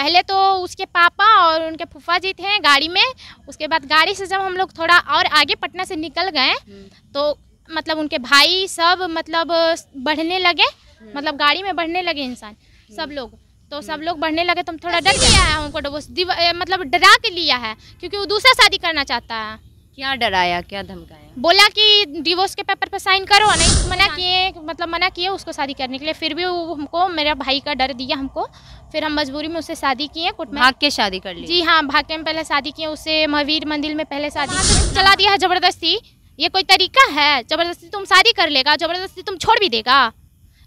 पहले तो उसके पापा और उनके फूफा जी थे गाड़ी में। उसके बाद गाड़ी से जब हम लोग थोड़ा और आगे पटना से निकल गए तो मतलब उनके भाई सब मतलब बढ़ने लगे मतलब गाड़ी में बढ़ने लगे इंसान सब लोग। तो सब लोग बढ़ने लगे तो हम थोड़ा डर गया है ए, मतलब डरा के लिया है क्योंकि वो दूसरा शादी करना चाहता है। क्या डराया क्या धमकाया? बोला कि डिवोर्स के पेपर पर साइन करो नहीं मना किए मतलब मना किए उसको शादी करने के लिए। फिर भी वो हमको मेरा भाई का डर दिया हमको। फिर हम मजबूरी में उससे शादी किए कोर्ट में। भाग के शादी कर ली? जी हाँ भाग्य में पहले शादी किए उससे महावीर मंदिर में पहले शादी चला दिया। है ज़बरदस्ती। ये कोई तरीका है? ज़बरदस्ती तुम शादी कर लेगा ज़बरदस्ती तुम छोड़ भी देगा।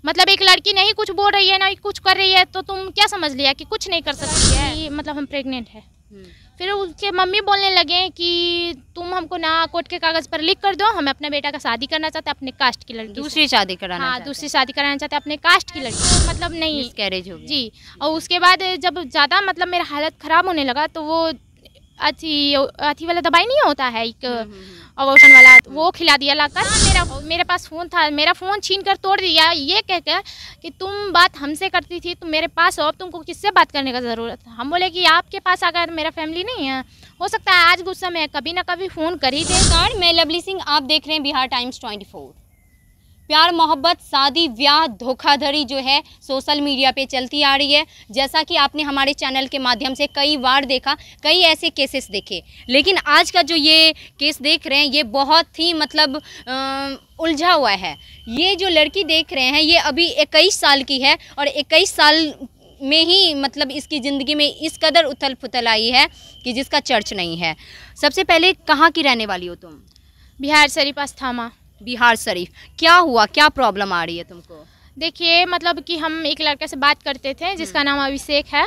मतलब एक लड़की नहीं कुछ बोल रही है ना कुछ कर रही है तो तुम क्या समझ लिया कि कुछ नहीं कर सकती है? मतलब हम प्रेग्नेंट है। हम्म। फिर उसके मम्मी बोलने लगे कि तुम हमको ना कोर्ट के कागज़ पर लिख कर दो हमें अपने बेटा का शादी करना चाहते हैं अपने कास्ट की लड़की दूसरी शादी कराना हाँ दूसरी शादी कराना चाहते हैं अपने कास्ट की लड़की। मतलब नहीं। कैरेज हो जी और उसके बाद जब ज़्यादा मतलब मेरा हालत ख़राब होने लगा तो वो अथी अथी वाला दवाई नहीं होता है एक अबॉर्शन वाला, वो खिला दिया लाकर मेरा, मेरे पास फ़ोन था, मेरा फ़ोन छीन कर तोड़ दिया। ये कहकर कि तुम बात हमसे करती थी तुम मेरे पास हो, अब तुमको किससे बात करने का ज़रूरत? है हम बोले कि आपके पास अगर मेरा फैमिली नहीं है, हो सकता है आज गुस्सा में कभी ना कभी फ़ोन कर ही दे। मैं लवली सिंह, आप देख रहे हैं बिहार टाइम्स 24 प्यार मोहब्बत शादी ब्याह धोखाधड़ी जो है सोशल मीडिया पे चलती आ रही है। जैसा कि आपने हमारे चैनल के माध्यम से कई बार देखा कई ऐसे केसेस देखे। लेकिन आज का जो ये केस देख रहे हैं ये बहुत ही मतलब अ, उलझा हुआ है। ये जो लड़की देख रहे हैं ये अभी इक्कीस साल की है और इक्कीस साल में ही मतलब इसकी ज़िंदगी में इस कदर उथल पुथल आई है कि जिसका चर्च नहीं है। सबसे पहले कहाँ की रहने वाली हो तुम? बिहार शरीफ अस्थामा बिहार शरीफ। क्या हुआ? क्या प्रॉब्लम आ रही है तुमको? देखिए मतलब कि हम एक लड़के से बात करते थे जिसका नाम अभिषेक है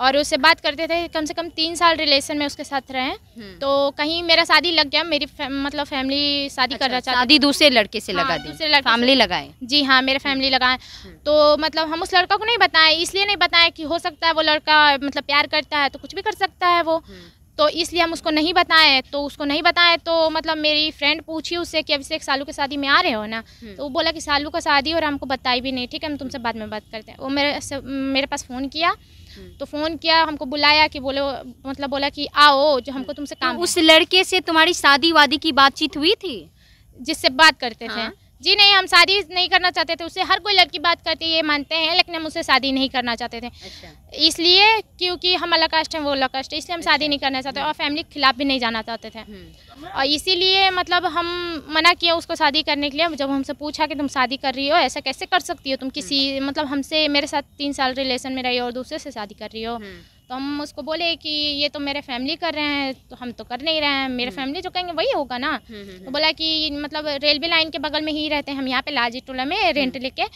और उससे बात करते थे कम से कम तीन साल रिलेशन में उसके साथ रहे। हम्म। तो कहीं मेरा शादी लग गया मेरी फै- मतलब फैमिली शादी अच्छा, करना चाहती शादी दूसरे लड़के से हाँ, लगा दूसरे लड़के फैमिली लगाए। जी हाँ मेरे फैमिली लगाए। तो मतलब हम उस लड़का को नहीं बताएँ इसलिए नहीं बताएँ कि हो सकता है वो लड़का मतलब प्यार करता है तो कुछ भी कर सकता है वो। तो इसलिए हम उसको नहीं बताएँ। तो उसको नहीं बताएँ तो मतलब मेरी फ्रेंड पूछी उससे कि अभिषेक सालू की शादी में आ रहे हो ना? तो वो बोला कि सालू का शादी और हमको बताई भी नहीं। ठीक है हम तुमसे बाद में बात करते हैं। वो मेरे से मेरे पास फ़ोन किया। तो फ़ोन किया हमको बुलाया कि बोलो मतलब बोला कि आओ जो हमको तुमसे काम तो उस लड़के से तुम्हारी शादी वादी की बातचीत हुई थी? जिससे बात करते थे। हाँ। जी नहीं हम शादी नहीं करना चाहते थे उससे हर कोई लड़की बात करती है ये मानते हैं लेकिन हम उससे शादी नहीं करना चाहते थे। अच्छा। इसलिए क्योंकि हम अलग कास्ट हैं वो अलग कास्ट है इसलिए हम शादी नहीं करना चाहते और फैमिली के खिलाफ भी नहीं जाना चाहते थे। और इसीलिए मतलब हम मना किया उसको शादी करने के लिए जब हमसे पूछा कि तुम शादी कर रही हो ऐसा कैसे कर सकती हो तुम किसी मतलब हमसे मेरे साथ तीन साल रिलेशन में रही हो और दूसरे से शादी कर रही हो। तो हम उसको बोले कि ये तो मेरे फैमिली कर रहे हैं तो हम तो कर नहीं रहे हैं। मेरे फैमिली जो कहेंगे वही होगा ना। तो बोला कि मतलब रेलवे लाइन के बगल में ही रहते हैं हम यहाँ पे लाजी टोला में रेंट लेके।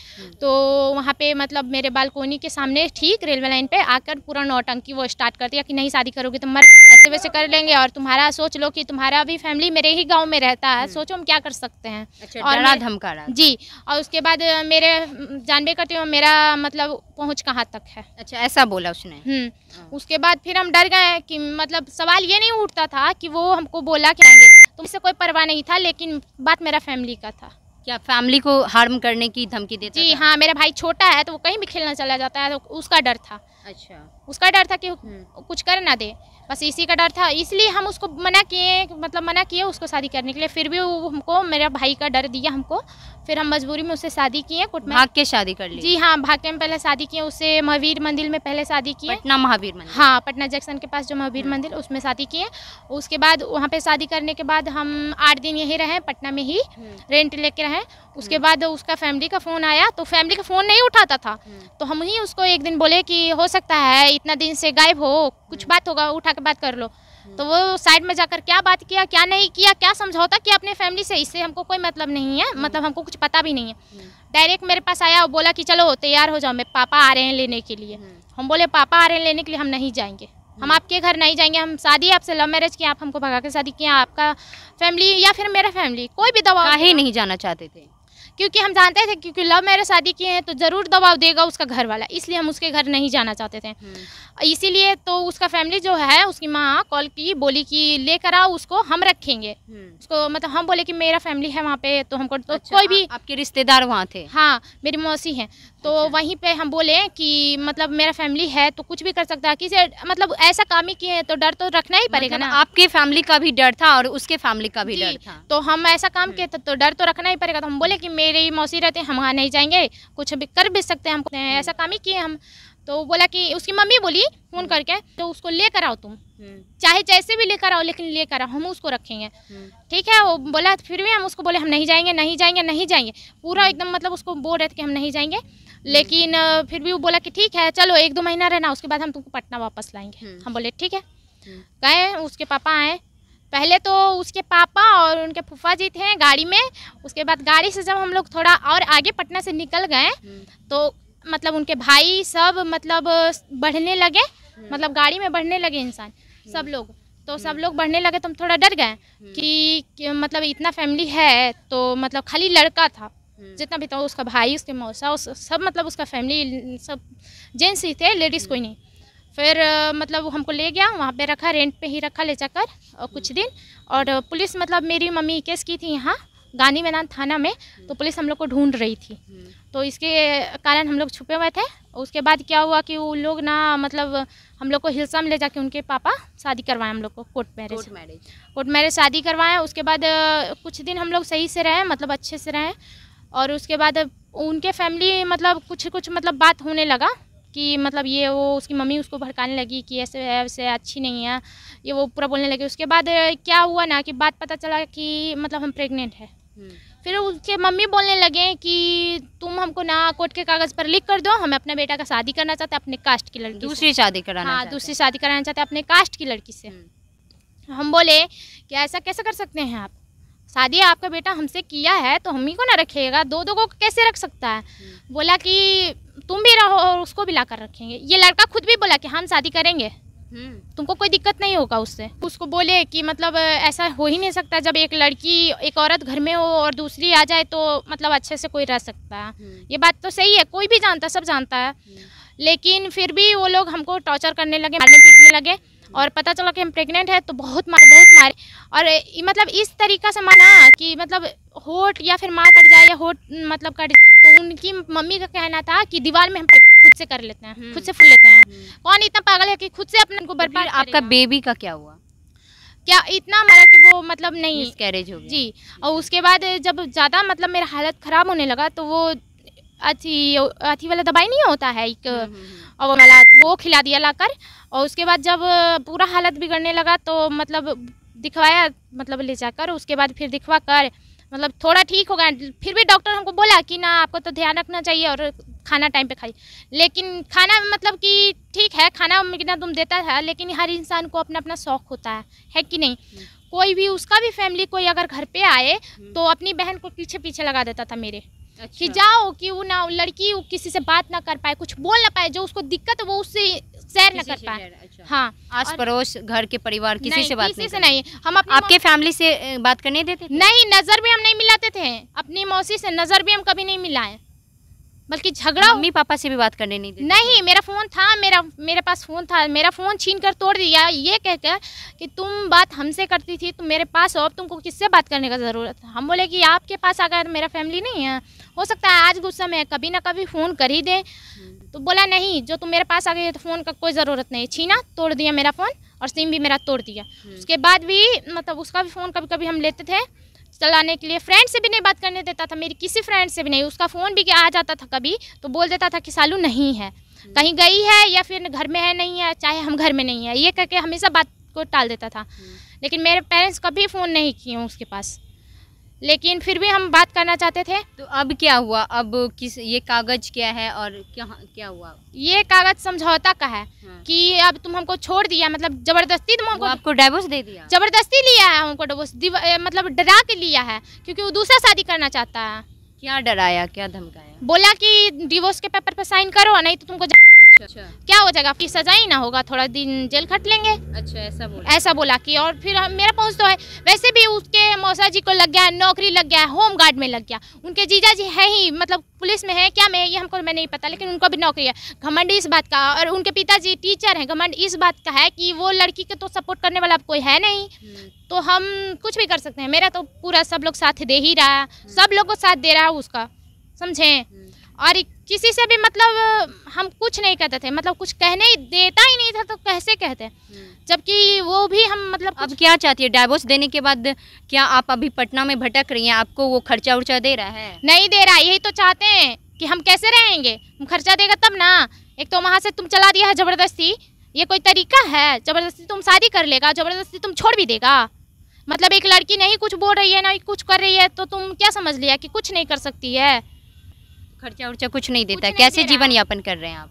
तो वहाँ पे मतलब मेरे बालकोनी के सामने ठीक रेलवे लाइन पे आकर पूरा नौटंकी वो स्टार्ट कर दिया कि नहीं शादी करोगे तो मर ऐसे वैसे कर लेंगे। और तुम्हारा सोच लो कि तुम्हारा भी फैमिली मेरे ही गाँव में रहता है। सोचो हम क्या कर सकते हैं। अच्छा और धमका रहा जी और उसके बाद मेरे जानबे करते हो मेरा मतलब पहुँच कहाँ तक है। अच्छा ऐसा बोला उसने। हम्म। उसके बाद फिर हम डर गए कि मतलब सवाल ये नहीं उठता था कि वो हमको बोला कि आएँगे। तो उससे कोई परवाह नहीं था लेकिन बात मेरा फैमिली का था। क्या फैमिली को हार्म करने की धमकी देती जी था? हाँ मेरा भाई छोटा है तो वो कहीं भी खेलना चला जाता है तो उसका डर था। अच्छा। उसका डर था कि हम्म। कुछ कर ना दे। बस इसी का डर था। इसलिए हम उसको मना किए मतलब मना किए उसको शादी करने के लिए। फिर भी वो हमको मेरा भाई का डर दिया हमको। फिर हम मजबूरी में उससे शादी किए कोर्ट में। भाग के शादी कर ली। जी हाँ भाग्य में पहले शादी किए उससे महावीर मंदिर में पहले शादी किए। पटना महावीर मंदिर। हाँ पटना जंक्शन के पास जो महावीर मंदिर उसमें शादी किए। उसके बाद वहाँ पे शादी करने के बाद हम आठ दिन यहीं रहे पटना में ही रेंट लेके रहे। उसके बाद उसका फैमिली का फ़ोन आया तो फैमिली का फ़ोन नहीं उठाता था। तो हम ही उसको एक दिन बोले कि हो सकता है इतना दिन से गायब हो कुछ बात होगा उठा के बात कर लो। तो वो साइड में जाकर क्या बात किया क्या नहीं किया क्या समझौता किया अपने फैमिली से इससे हमको कोई मतलब नहीं है। मतलब हमको कुछ पता भी नहीं है। डायरेक्ट मेरे पास आया और बोला कि चलो तैयार हो जाओ मेरे पापा आ रहे हैं लेने के लिए। हम बोले पापा आ रहे हैं लेने के लिए हम नहीं जाएँगे। हम आपके घर नहीं जाएँगे हम शादी आपसे लव मैरिज किया आप हमको भगा के शादी किया आपका फैमिली या फिर मेरा फैमिली कोई भी दबाव ही। नहीं जाना चाहते थे? क्योंकि हम जानते थे क्योंकि लव मैरिज शादी किए हैं तो ज़रूर दबाव देगा उसका घर वाला इसलिए हम उसके घर नहीं जाना चाहते थे। इसीलिए तो उसका फैमिली जो है उसकी माँ कॉल की बोली कि लेकर आओ उसको हम रखेंगे। उसको मतलब हम बोले कि मेरा फैमिली है वहाँ पे तो हमको तो अच्छा, कोई भी आपके रिश्तेदार वहाँ थे? हाँ मेरी मौसी है। तो अच्छा। वहीं पे हम बोले कि मतलब मेरा फैमिली है तो कुछ भी कर सकता है। किसी मतलब ऐसा काम ही किए हैं तो डर तो रखना ही पड़ेगा मतलब ना आपके फैमिली का भी डर था और उसके फैमिली का भी डर था। तो हम ऐसा काम किए थे तो डर तो रखना ही पड़ेगा। तो हम बोले कि मेरी मौसी रहते हम वहाँ नहीं जाएँगे कुछ भी कर भी सकते हैं हम ऐसा काम ही किए हम। तो बोला कि उसकी मम्मी बोली फ़ोन करके तो उसको लेकर आओ तुम। हम्म, चाहे जैसे भी लेकर आओ लेकिन लेकर आओ हम उसको रखेंगे। हम्म, ठीक है वो बोला फिर भी हम उसको बोले हम नहीं जाएँगे नहीं जाएँगे नहीं जाएँगे। पूरा एकदम मतलब उसको बोल रहे थे कि हम नहीं जाएँगे। लेकिन फिर भी वो बोला कि ठीक है चलो एक दो महीना रहना उसके बाद हम तुमको पटना वापस लाएँगे। हम्म। हम बोले ठीक है। हम्म। गए उसके पापा आए। पहले तो उसके पापा और उनके फूफा जी थे गाड़ी में। उसके बाद गाड़ी से जब हम लोग थोड़ा और आगे पटना से निकल गए हम्म, तो मतलब उनके भाई सब मतलब बढ़ने लगे हम्म। मतलब गाड़ी में बढ़ने लगे इंसान सब लोग। तो सब लोग बढ़ने लगे तो हम थोड़ा डर गए हम्म। कि, कि मतलब इतना फैमिली है तो मतलब खाली लड़का था हम्म, जितना भी था उसका भाई उसके मौसा उस सब मतलब उसका फैमिली सब जेंट्स ही थे लेडीज़ कोई नहीं। फिर मतलब वो हमको ले गया वहाँ पे रखा रेंट पे ही रखा ले जाकर और कुछ दिन। और पुलिस मतलब मेरी मम्मी केस की थी यहाँ गांधी मैदान थाना में तो पुलिस हम लोग को ढूंढ रही थी। हम्म, तो इसके कारण हम लोग छुपे हुए थे। उसके बाद क्या हुआ कि वो लोग ना मतलब हम लोग को हिलसा में ले जाके उनके पापा शादी करवाए हम लोग को court marriage. Court marriage. Court marriage शादी करवाएँ उसके बाद कुछ दिन हम लोग सही से रहें मतलब अच्छे से रहें। और उसके बाद उनके फैमिली मतलब कुछ कुछ मतलब बात होने लगा। कि मतलब ये वो उसकी मम्मी उसको भड़काने लगी कि ऐसे है वैसे अच्छी नहीं है। ये वो पूरा बोलने लगे। उसके बाद क्या हुआ ना कि बात पता चला कि मतलब हम प्रेग्नेंट है। हम्म, फिर उसके मम्मी बोलने लगे कि तुम हमको ना कोर्ट के कागज़ पर लिख कर दो हम अपने बेटा का शादी करना चाहते हैं अपने कास्ट की लड़की दूसरी शादी कराना हाँ दूसरी शादी कराना चाहते हैं अपने कास्ट की लड़की से। हम्म, हम बोले कि ऐसा कैसे कर सकते हैं आप? शादी आपका बेटा हमसे किया है तो हम ही को ना रखेगा दो दो को कैसे रख सकता है? हम्म, बोला कि तुम भी रहो और उसको भी ला कर रखेंगे। ये लड़का खुद भी बोला कि हम शादी करेंगे। हम्म, तुमको कोई दिक्कत नहीं होगा उससे। उसको बोले कि मतलब ऐसा हो ही नहीं सकता। जब एक लड़की एक औरत घर में हो और दूसरी आ जाए तो मतलब अच्छे से कोई रह सकता। है हम्म, ये बात तो सही है। कोई भी जानता है सब जानता है। हम्म, लेकिन फिर भी वो लोग हमको टॉर्चर करने लगे मारने पीटने लगे। और पता चला कि हम प्रेग्नेंट है तो बहुत मारे बहुत मारे। और मतलब इस तरीका से माना कि मतलब होठ या फिर माँ कट जाए या होठ मतलब कट तो उनकी मम्मी का कहना था कि दीवार में हम खुद से कर लेते हैं खुद से फूल लेते हैं। हम्म। कौन इतना पागल है कि खुद से अपने को बर्बाद आपका बेबी का क्या हुआ? क्या इतना मारा कि वो मतलब नहीं? कैरेज हो गया। जी और उसके बाद जब ज़्यादा मतलब मेरा हालत ख़राब होने लगा तो वो अथी अथी वाला दवाई नहीं होता है एक हम्म, हम्म, हम्म, और वो मला वो खिला दिया लाकर और उसके बाद जब पूरा हालत बिगड़ने लगा तो मतलब दिखवाया मतलब ले जाकर उसके बाद फिर दिखवा कर मतलब थोड़ा ठीक हो गया। फिर भी डॉक्टर हमको बोला कि ना आपको तो ध्यान रखना चाहिए और खाना टाइम पे खाइए। लेकिन खाना मतलब कि ठीक है खाना कितना तुम देता है लेकिन हर इंसान को अपना अपना शौक होता है है कि नहीं? कोई भी उसका भी फैमिली कोई अगर घर पे आए तो अपनी बहन को पीछे पीछे लगा देता था मेरे। कि अच्छा। जाओ कि वो ना लड़की वो किसी से बात ना कर पाए कुछ बोल ना पाए जो उसको दिक्कत है वो उससे शेयर ना कर पाए। अच्छा। हाँ। आस पड़ोस घर के परिवार किसी से बात किसी नहीं से नहीं हम अपनी आपके फैमिली से बात करने देते नहीं नज़र भी हम नहीं मिलाते थे। अपनी मौसी से नज़र भी हम कभी नहीं मिलाए। बल्कि झगड़ा मम्मी पापा से भी बात करने नहीं देते। नहीं मेरा फ़ोन था मेरा मेरे पास फ़ोन था मेरा फ़ोन छीन कर तोड़ दिया। ये कहकर कि तुम बात हमसे करती थी तुम मेरे पास हो अब तुमको किससे बात करने का ज़रूरत है? हम बोले कि आपके पास आ गया तो मेरा फैमिली नहीं है हो सकता है आज गुस्सा में कभी ना कभी फ़ोन कर ही दे। तो बोला नहीं जो तुम मेरे पास आ गए तो फ़ोन का कोई ज़रूरत नहीं। छीना तोड़ दिया मेरा फ़ोन और सिम भी मेरा तोड़ दिया। उसके बाद भी मतलब उसका भी फ़ोन कभी कभी हम लेते थे चलाने के लिए फ्रेंड से भी नहीं बात करने देता था मेरी किसी फ्रेंड से भी नहीं। उसका फ़ोन भी आ जाता था कभी तो बोल देता था कि सालू नहीं है। कहीं गई है या फिर घर में है नहीं है चाहे हम घर में नहीं है ये करके हमेशा बात को टाल देता था। लेकिन मेरे पेरेंट्स कभी फ़ोन नहीं किए उसके पास। लेकिन फिर भी हम बात करना चाहते थे। तो अब क्या हुआ? अब किस ये कागज़ क्या है और क्या क्या हुआ? ये कागज़ समझौता का है हाँ। कि अब तुम हमको छोड़ दिया मतलब ज़बरदस्ती तुम हमको आपको डाइवोर्स दे दिया। ज़बरदस्ती लिया है हमको ए, मतलब डरा के लिया है क्योंकि वो दूसरा शादी करना चाहता है। क्या डराया क्या धमकाया? बोला कि डिवोर्स के पेपर पे साइन करो नहीं तो तुमको अच्छा। क्या हो जाएगा? आपकी सजा ही ना होगा थोड़ा दिन जेल खट लेंगे। अच्छा ऐसा बोला। ऐसा बोला कि और फिर हम मेरा पहुँच तो है। वैसे भी उसके मौसा जी को लग गया नौकरी लग गया होम गार्ड में लग गया। उनके जीजा जी है ही मतलब पुलिस में है क्या में ये हमको मैं नहीं पता लेकिन उनको भी नौकरी है। घमंड इस बात का और उनके पिताजी टीचर हैं घमंड इस बात का है कि वो लड़की के तो सपोर्ट करने वाला कोई है नहीं। हम्म, तो हम कुछ भी कर सकते हैं। मेरा तो पूरा सब लोग साथ दे ही रहा है सब लोग को साथ दे रहा है उसका समझें? हम्म, और किसी से भी मतलब हम कुछ नहीं कहते थे। मतलब कुछ कहने ही देता ही नहीं था तो कैसे कहते हम्म। जबकि वो भी हम मतलब अब क्या चाहती है? डाइवोर्स देने के बाद क्या आप अभी पटना में भटक रही हैं? आपको वो खर्चा उर्चा दे रहा है? नहीं दे रहा यही तो चाहते हैं कि हम कैसे रहेंगे? हम खर्चा देगा तब ना। एक तो वहाँ से तुम चला दिया है ज़बरदस्ती। ये कोई तरीका है? ज़बरदस्ती तुम शादी कर लेगा ज़बरदस्ती तुम छोड़ भी देगा। मतलब एक लड़की नहीं कुछ बोल रही है ना कुछ कर रही है तो तुम क्या समझ लिया कि कुछ नहीं कर सकती है? खर्चा उर्चा कुछ नहीं देता। कुछ नहीं कैसे जीवन यापन कर रहे हैं आप?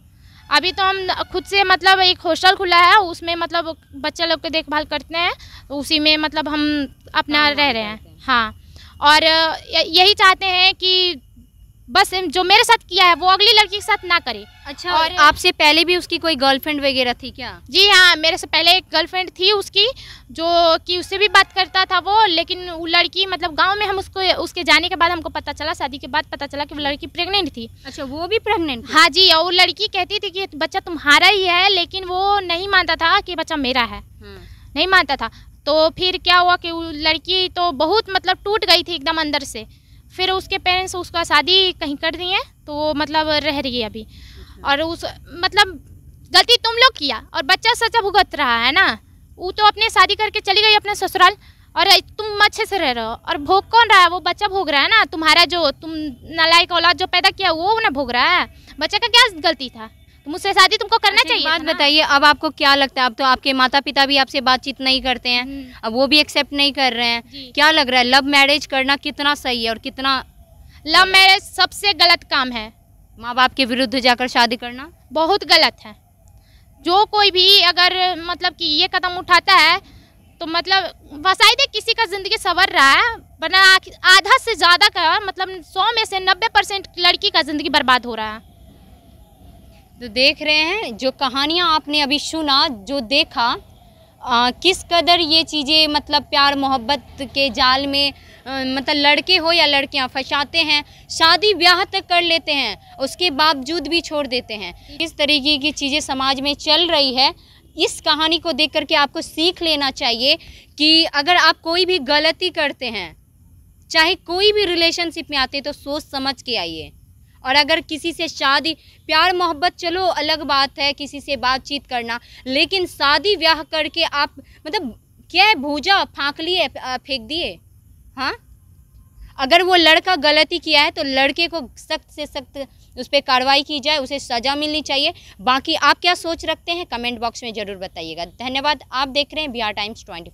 अभी तो हम खुद से मतलब एक हॉस्टल खुला है उसमें मतलब बच्चा लोग की देखभाल करते हैं उसी में मतलब हम अपना रह रहे हैं। हाँ। और यही चाहते हैं कि बस जो मेरे साथ किया है वो अगली लड़की के साथ ना करे। अच्छा और- आपसे पहले भी उसकी कोई गर्लफ्रेंड वगैरह थी क्या? जी हाँ मेरे से पहले एक गर्लफ्रेंड थी उसकी जो कि उससे भी बात करता था वो लेकिन वो लड़की मतलब गाँव में हम उसको उसके जाने के बाद हमको पता चला शादी के बाद पता चला कि वो लड़की प्रेग्नेंट थी। अच्छा वो भी प्रेग्नेंट हाँ जी और लड़की कहती थी कि बच्चा तुम्हारा ही है लेकिन वो नहीं मानता था कि बच्चा मेरा है। नहीं मानता था। तो फिर क्या हुआ कि वो लड़की तो बहुत मतलब टूट गई थी एकदम अंदर से। फिर उसके पेरेंट्स उसका शादी कहीं कर दिए तो वो मतलब रह रही है अभी। और उस मतलब गलती तुम लोग किया और बच्चा सचा भुगत रहा है ना। वो तो अपने शादी करके चली गई अपने ससुराल और तुम अच्छे से रह रहे हो। और भोग कौन रहा है? वो बच्चा भोग रहा है ना तुम्हारा जो तुम नलायक औलाद जो पैदा किया वो ना भोग रहा है। बच्चा का क्या गलती था? तो मुझसे शादी तुमको करना अच्छा, चाहिए बात बताइए अब आपको क्या लगता है? अब तो आपके माता पिता भी आपसे बातचीत नहीं करते हैं। हम्म, अब वो भी एक्सेप्ट नहीं कर रहे हैं। क्या लग रहा है लव मैरिज करना कितना सही है और कितना लव मैरिज सबसे गलत काम है। माँ बाप के विरुद्ध जाकर शादी करना? बहुत गलत है। जो कोई भी अगर मतलब कि ये कदम उठाता है तो मतलब वसाइदे किसी का ज़िंदगी संवर रहा है वरना आधा से ज़्यादा का मतलब सौ में से नब्बे परसेंट लड़की का ज़िंदगी बर्बाद हो रहा है। तो देख रहे हैं जो कहानियाँ आपने अभी सुना जो देखा आ, किस कदर ये चीज़ें मतलब प्यार मोहब्बत के जाल में आ, मतलब लड़के हो या लड़कियाँ फंसाते हैं शादी ब्याह तक कर लेते हैं उसके बावजूद भी छोड़ देते हैं। इस तरीके की चीज़ें समाज में चल रही है। इस कहानी को देख करके आपको सीख लेना चाहिए कि अगर आप कोई भी गलती करते हैं चाहे कोई भी रिलेशनशिप में आते तो सोच समझ के आइए। और अगर किसी से शादी, प्यार, मोहब्बत, चलो, अलग बात है, किसी से बातचीत करना, लेकिन शादी ब्याह करके आप मतलब क्या है, भूजा फाँक लिए फेंक दिए? हाँ? अगर वो लड़का गलती किया है तो लड़के को सख्त से सख्त उस पर कार्रवाई की जाए, उसे सज़ा मिलनी चाहिए। बाकी आप क्या सोच रखते हैं, कमेंट बॉक्स में ज़रूर बताइएगा। धन्यवाद, आप देख रहे हैं बिहार टाइम्स ट्वेंटी